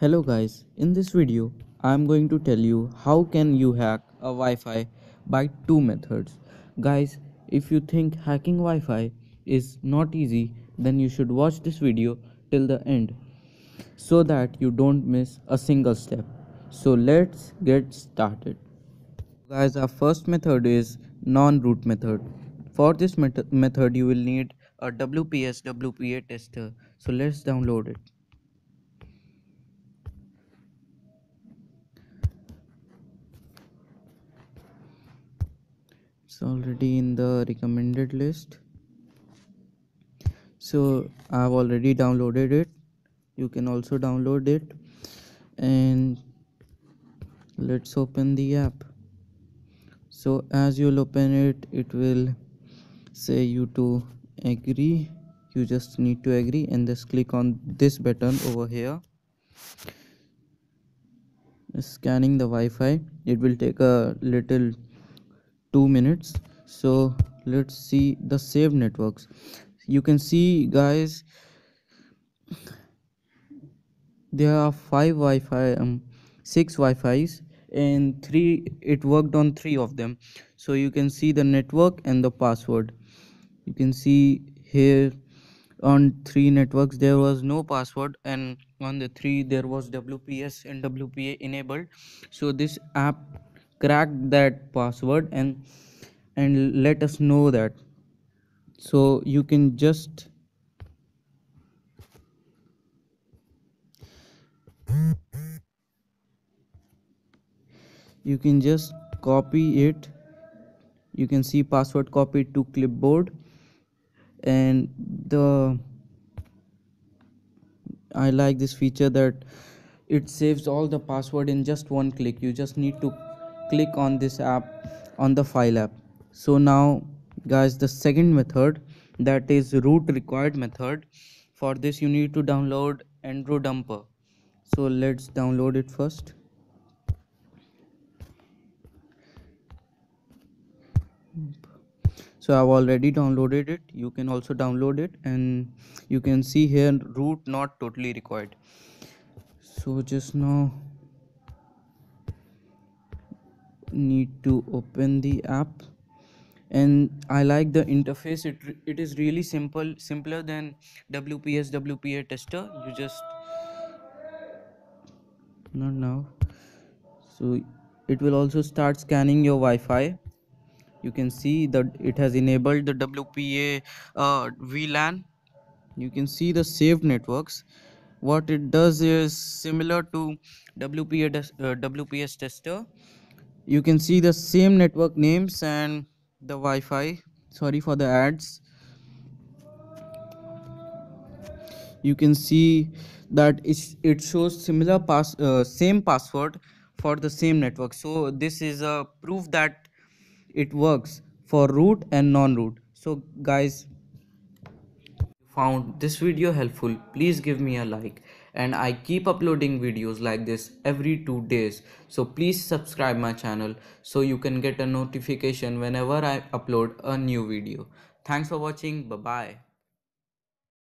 Hello guys, in this video I am going to tell you how can you hack a Wi-Fi by two methods. Guys, if you think hacking Wi-Fi is not easy then you should watch this video till the end so that you don't miss a single step. So let's get started. Guys, our first method is non-root method. For this met method you will need a WPS WPA tester. So let's download it. It's already in the recommended list. So I've already downloaded it. You can also download it. And let's open the app. So as you'll open it it will say you to agree. You just need to agree and just click on this button over here. Scanning the Wi-Fi. It will take a little two minutes. So let's see the saved networks. You can see guys there are five wi-fi um six wi-fi's and three it worked on three of them. So you can see the network and the password. You can see here on three networks there was no password and on the three there was wps and wpa enabled. So this app crack that password and and let us know that. So you can just you can just copy it. You can see password copied to clipboard. And the I like this feature that it saves all the password in just one click. You just need to click on this app on the file app. So now guys the second method that is root required method. For this you need to download androdumper so let's download it first. So i've already downloaded it. You can also download it and you can see here root not totally required. So just now need to open the app. And i like the interface. It it is really simple simpler than wps wpa tester. You just not now. So it will also start scanning your wi-fi. You can see that it has enabled the wpa uh, vlan. You can see the saved networks. What it does is similar to WPA, uh, wps tester you can see the same network names and the Wi-Fi. Sorry for the ads. You can see that it shows similar pass uh, same password for the same network. So this is a proof that it works for root and non-root. So guys found this video helpful please give me a like. And I keep uploading videos like this every two days. So please subscribe my channel so you can get a notification whenever I upload a new video. Thanks for watching. Bye bye